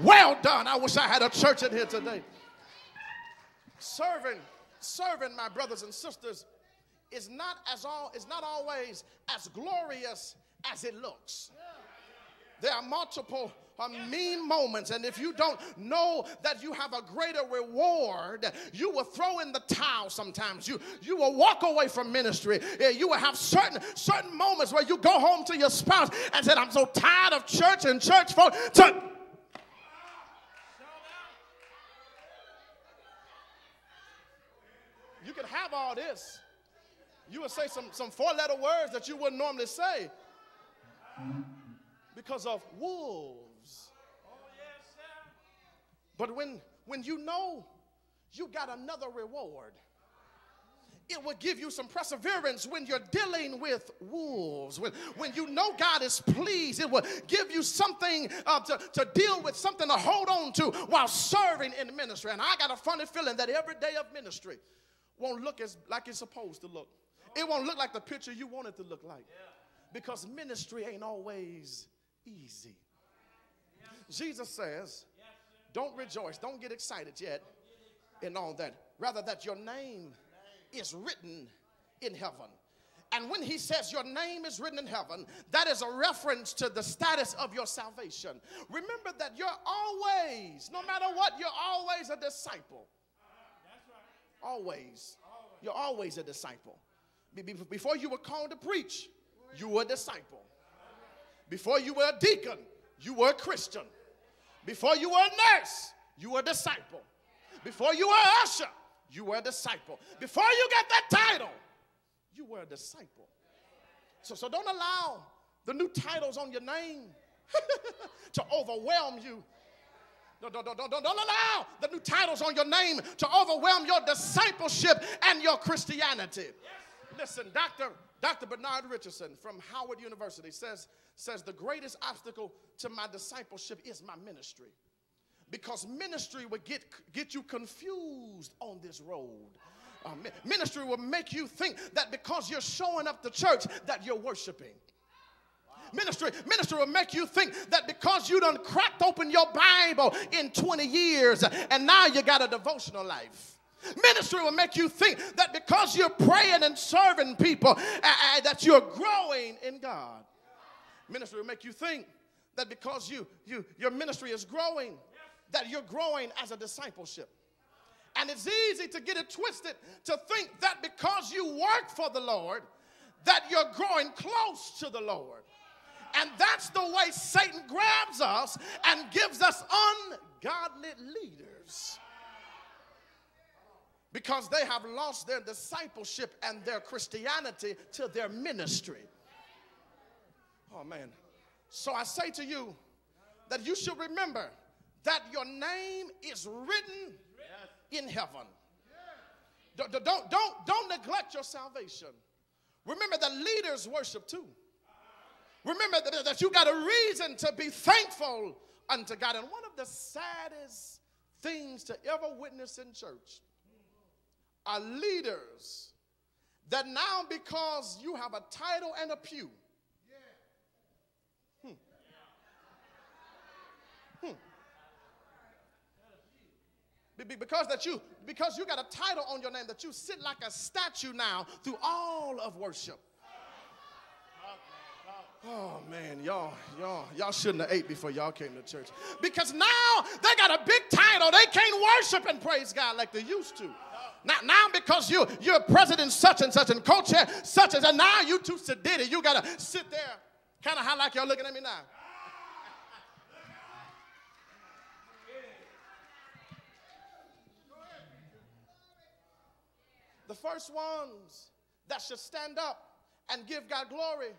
well done. I wish I had a church in here today serving, serving my brothers and sisters is not as all is not always as glorious as it looks. There are multiple uh, mean moments, and if you don't know that you have a greater reward, you will throw in the towel sometimes. You you will walk away from ministry. You will have certain certain moments where you go home to your spouse and said, "I'm so tired of church and church folk." To you could have all this. You would say some, some four letter words that you wouldn't normally say because of But when, when you know you got another reward, it will give you some perseverance when you're dealing with wolves. When, when you know God is pleased, it will give you something uh, to, to deal with, something to hold on to while serving in ministry. And I got a funny feeling that every day of ministry, won't look as like it's supposed to look. It won't look like the picture you want it to look like. Because ministry ain't always easy. Jesus says, don't rejoice, don't get excited yet in all that. Rather, that your name is written in heaven. And when he says your name is written in heaven, that is a reference to the status of your salvation. Remember that you're always, no matter what, you're always a disciple. Always. You're always a disciple. Before you were called to preach, you were a disciple. Before you were a deacon, you were a Christian. Before you were a nurse, you were a disciple. Before you were an usher, you were a disciple. Before you get that title, you were a disciple. So, so don't allow the new titles on your name to overwhelm you don't, don't, don't, don't, allow the new titles on your name to overwhelm your discipleship and your Christianity. Listen, Dr. Dr. Bernard Richardson from Howard University says, says the greatest obstacle to my discipleship is my ministry. Because ministry would get, get you confused on this road. Uh, ministry will make you think that because you're showing up to church that you're worshiping. Ministry, ministry will make you think that because you done cracked open your Bible in 20 years and now you got a devotional life. Ministry will make you think that because you're praying and serving people, uh, uh, that you're growing in God. Ministry will make you think that because you, you your ministry is growing, that you're growing as a discipleship. And it's easy to get it twisted to think that because you work for the Lord, that you're growing close to the Lord. And that's the way Satan grabs us and gives us ungodly leaders. Because they have lost their discipleship and their Christianity to their ministry. Oh, man. So I say to you that you should remember that your name is written in heaven. Don't, don't, don't, neglect your salvation. Remember that leaders worship too. Remember that, that you got a reason to be thankful unto God. And one of the saddest things to ever witness in church are leaders that now, because you have a title and a pew, hmm, hmm, because that you because you got a title on your name that you sit like a statue now through all of worship Oh man, y'all, y'all, y'all shouldn't have ate before y'all came to church. Because now they got a big title. They can't worship and praise God like they used to. Now, now because you you're president such and such and co-chair such as, and now you too sedated. You gotta sit there, kind of how like y'all looking at me now. The first ones that should stand up and give God glory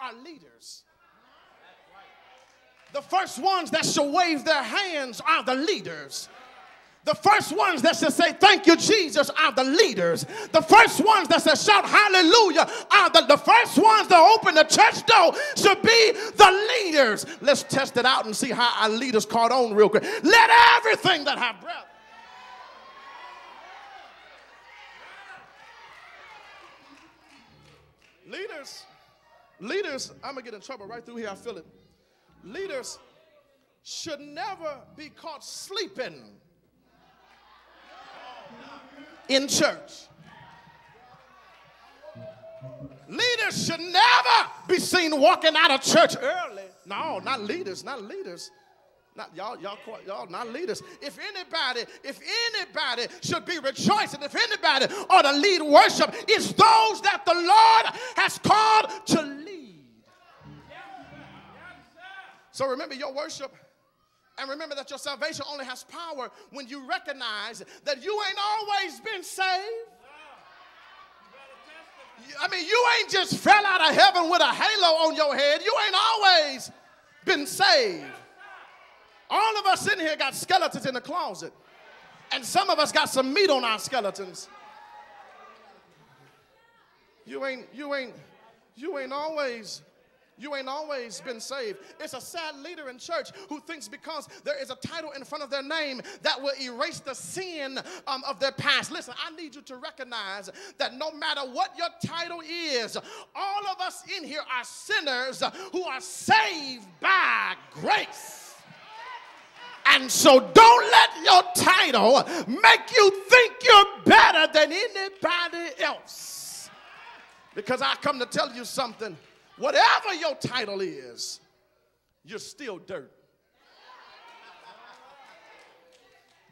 are leaders. The first ones that should wave their hands are the leaders. The first ones that should say, Thank you, Jesus, are the leaders. The first ones that should shout hallelujah are the, the first ones that open the church door should be the leaders. Let's test it out and see how our leaders caught on real quick. Let everything that have breath. Leaders Leaders, I'm gonna get in trouble right through here, I feel it. Leaders should never be caught sleeping in church. Leaders should never be seen walking out of church early. No, not leaders, not leaders. Not y'all, y'all, y'all, not leaders. If anybody, if anybody should be rejoicing, if anybody ought to lead worship, it's those that the Lord has called to lead. So remember your worship. And remember that your salvation only has power when you recognize that you ain't always been saved. I mean, you ain't just fell out of heaven with a halo on your head. You ain't always been saved. All of us in here got skeletons in the closet. And some of us got some meat on our skeletons. You ain't, you ain't, you ain't always you ain't always been saved. It's a sad leader in church who thinks because there is a title in front of their name that will erase the sin um, of their past. Listen, I need you to recognize that no matter what your title is, all of us in here are sinners who are saved by grace. And so don't let your title make you think you're better than anybody else. Because I come to tell you something. Whatever your title is, you're still dirt.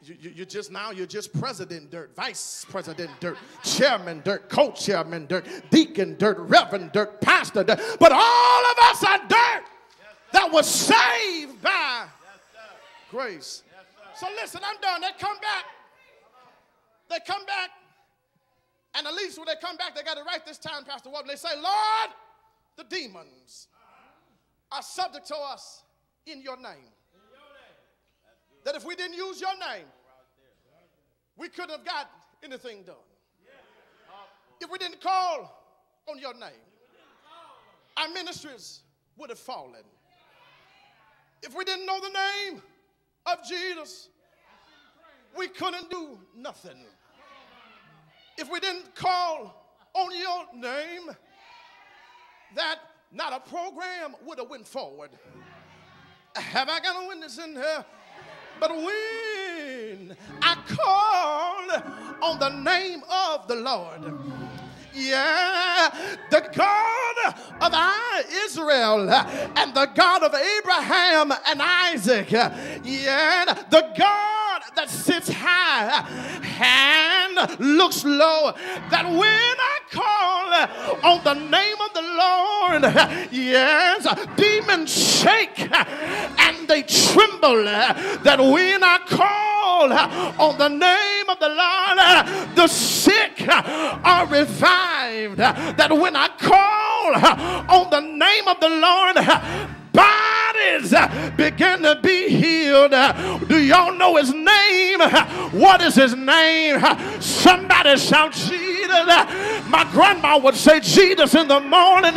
You, you, you, just now, you're just president dirt, vice president dirt, chairman dirt, co chairman dirt, deacon dirt, reverend dirt, pastor dirt. But all of us are dirt that was saved by grace. So listen, I'm done. They come back. They come back. And at least when they come back, they got it right this time, Pastor Walton. They say, Lord, the demons are subject to us in your name. That if we didn't use your name, we couldn't have got anything done. If we didn't call on your name, our ministries would have fallen. If we didn't know the name, of Jesus, we couldn't do nothing. if we didn't call on your name, that not a program would have went forward. Have I got a witness in here? But when I call on the name of the Lord, yeah, the God of Israel and the God of Abraham and Isaac, yeah, the God that sits high and looks low, that when I call on the name Lord, yes, demons shake and they tremble, that when I call on the name of the Lord, the sick are revived. That when I call on the name of the Lord, bodies begin to be healed. Do y'all know his name? What is his name? Somebody shout Jesus. My grandma would say Jesus in the morning,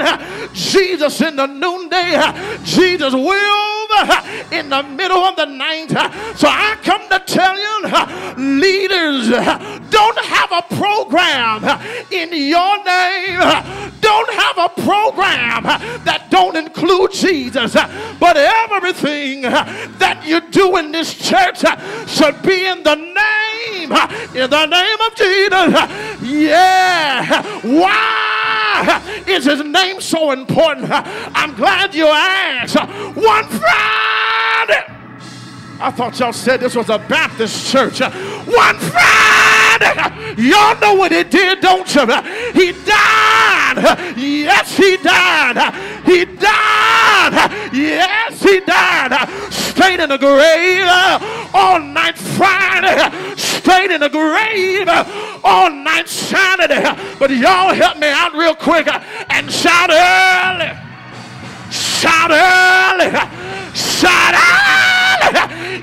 Jesus in the noonday, Jesus will in the middle of the night. So I come to tell you, leaders don't have a program in your name. Don't have a program that don't include Jesus. But everything that you do in this church should be in the name, in the name of Jesus. Yeah. Why is his name so important? I'm glad you asked. One Friday. I thought y'all said this was a Baptist church. One Friday. Y'all know what he did, don't you? He died. Yes, he died. He died. Yes, he died. Stayed in the grave all night Friday. Stayed in the grave all night Saturday. But y'all help me out real quick and shout early. Shout early. Early.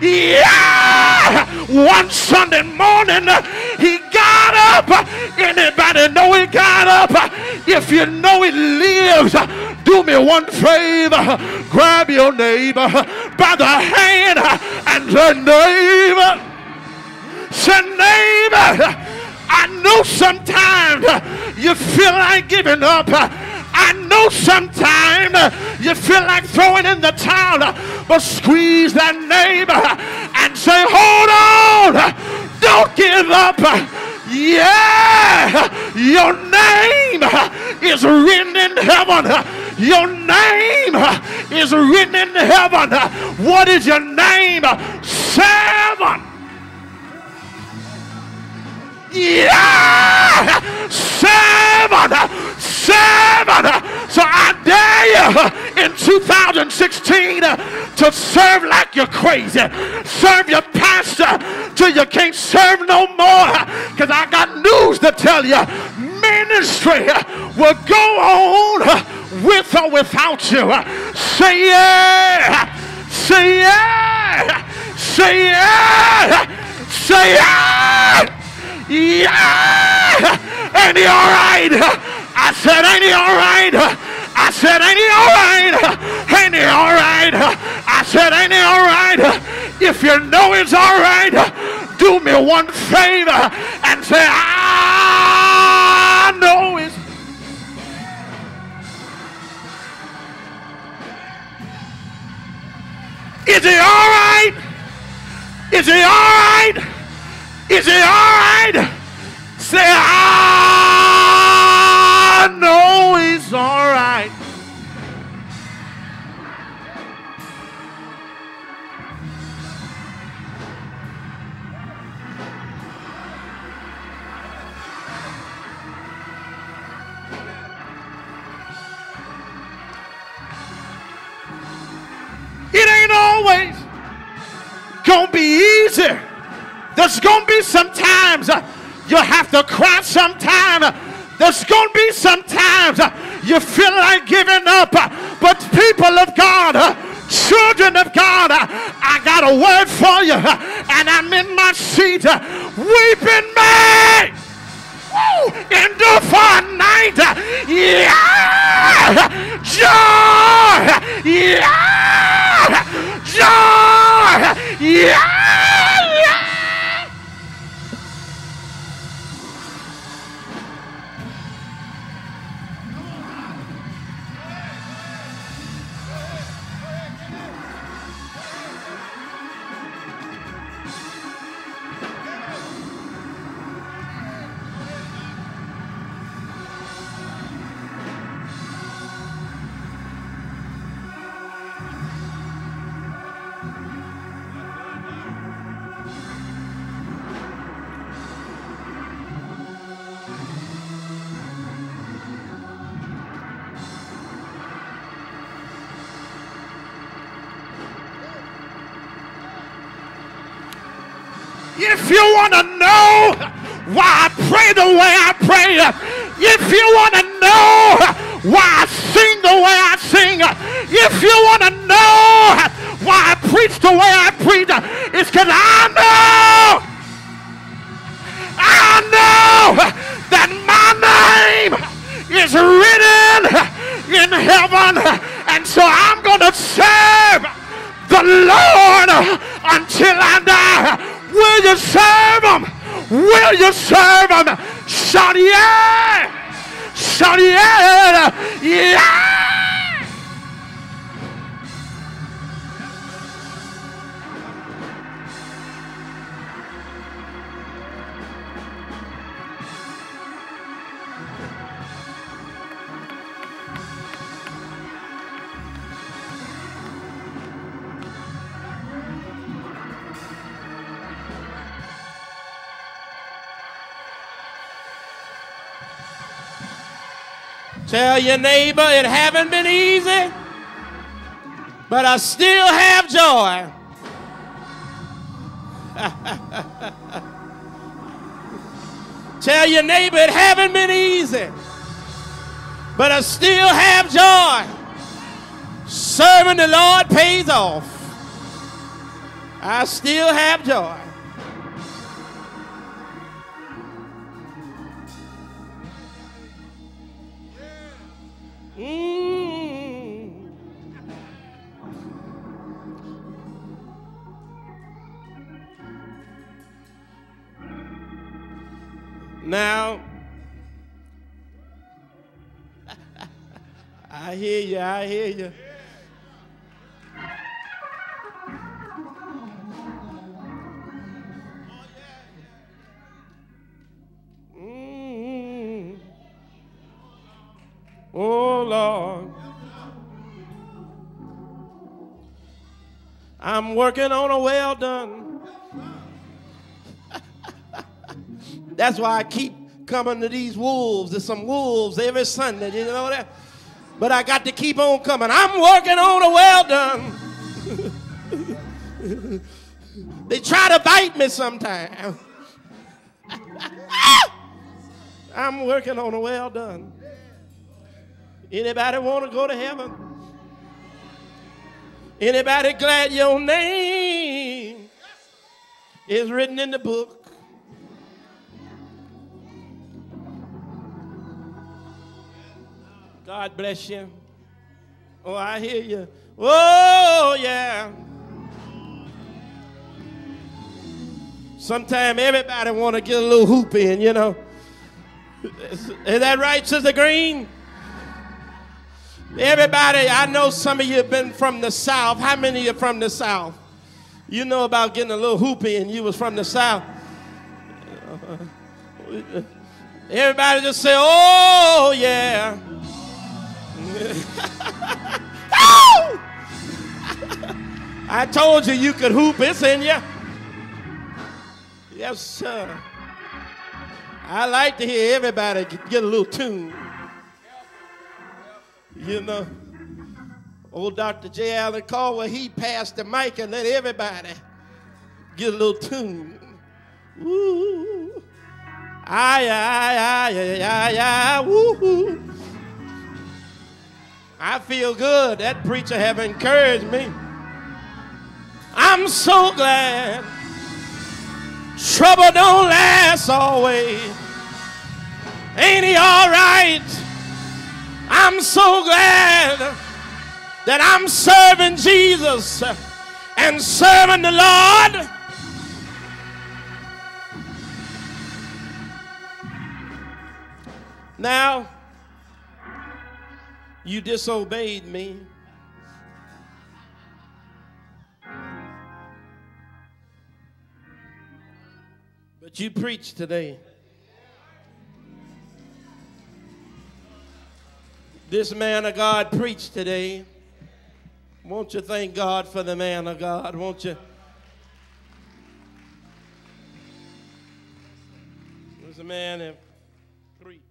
Yeah. One Sunday morning, he got up. Anybody know he got up? If you know he lives, do me one favor. Grab your neighbor by the hand and say, neighbor. Say, neighbor. I know sometimes you feel like giving up. I know sometimes you feel like throwing in the towel, but squeeze that neighbor and say, hold on, don't give up. Yeah, your name is written in heaven. Your name is written in heaven. What is your name? Seven. Yeah! Seven! Seven! So I dare you in 2016 uh, to serve like you're crazy. Serve your pastor till you can't serve no more. Because I got news to tell you. Ministry will go on with or without you. Say yeah! Say yeah! Say yeah! Say yeah! Yeah! Ain't he all right? I said, ain't he all right? I said, ain't he all right? Ain't he all right? I said, ain't he all right? If you know it's all right, do me one favor and say, I know it's. Is he all right? Is he all right? Is it all right? Say, I know it's all right. It ain't always gonna be easy. There's to be some times uh, you have to cry sometime. There's going to be some times uh, you feel like giving up. Uh, but people of God, uh, children of God, uh, I got a word for you. Uh, and I'm in my seat. Weeping may endure for a night. Yeah! Joy! Yeah! Joy! Yeah! If you want to know why I pray the way I pray, if you want to know why I sing the way I sing, if you want to know why I preach the way I preach, it's because I know, I know that my name is written in heaven, and so I'm going to serve the Lord until I die. Will you serve him? Will you serve him? Shout yeah! Shout yeah! Yeah! Tell your neighbor it haven't been easy, but I still have joy. Tell your neighbor it haven't been easy, but I still have joy. Serving the Lord pays off. I still have joy. Mm. Now, I hear you, I hear you. Oh Lord. I'm working on a well done. That's why I keep coming to these wolves. There's some wolves every Sunday, you know that? But I got to keep on coming. I'm working on a well done. they try to bite me sometimes. I'm working on a well done. Anybody want to go to heaven? Anybody glad your name is written in the book? God bless you. Oh, I hear you. Oh, yeah. Sometimes everybody want to get a little hoop in, you know. Is, is that right, Sister Green? Everybody, I know some of you have been from the South. How many of you from the South? You know about getting a little hoopy and You was from the South. Everybody just say, oh, yeah. I told you you could hoop. It's in you. Yes, sir. I like to hear everybody get a little tune. You know, old Dr. J. Allen Caldwell, he passed the mic and let everybody get a little tune. Woo. Ay, ay, ay, ay, ay, woo. I feel good. That preacher have encouraged me. I'm so glad. Trouble don't last always. Ain't he all right? I'm so glad that I'm serving Jesus and serving the Lord. Now, you disobeyed me. But you preached today. This man of God preached today. Won't you thank God for the man of God? Won't you? There's a man that preached.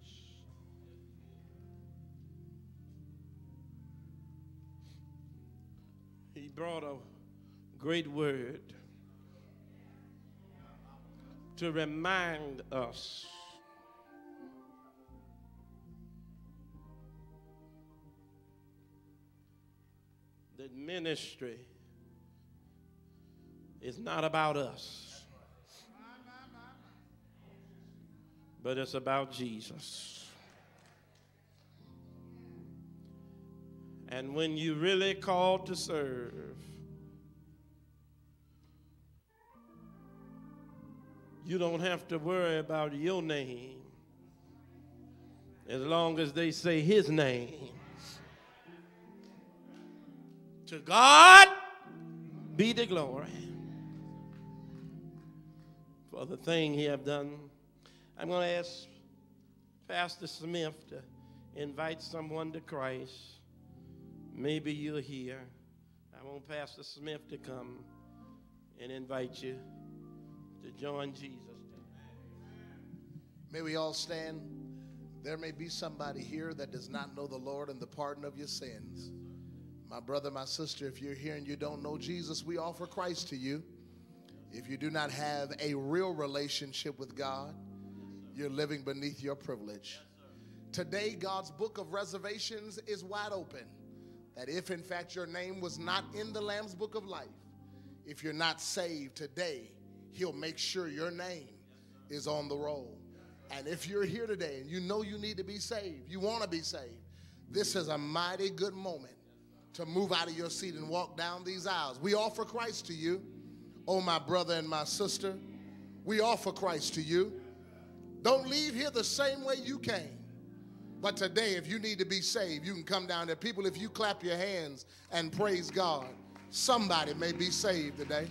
He brought a great word. to remind us that ministry is not about us, but it's about Jesus. And when you really called to serve, you don't have to worry about your name as long as they say his name. To God be the glory for the thing he have done. I'm going to ask Pastor Smith to invite someone to Christ. Maybe you're here. I want Pastor Smith to come and invite you to join Jesus. May we all stand. There may be somebody here that does not know the Lord and the pardon of your sins. My brother, my sister, if you're here and you don't know Jesus, we offer Christ to you. If you do not have a real relationship with God, you're living beneath your privilege. Today, God's book of reservations is wide open. That if in fact your name was not in the Lamb's book of life, if you're not saved today, He'll make sure your name is on the roll. And if you're here today and you know you need to be saved, you want to be saved, this is a mighty good moment to move out of your seat and walk down these aisles. We offer Christ to you, oh, my brother and my sister. We offer Christ to you. Don't leave here the same way you came. But today, if you need to be saved, you can come down there. People, if you clap your hands and praise God, somebody may be saved today.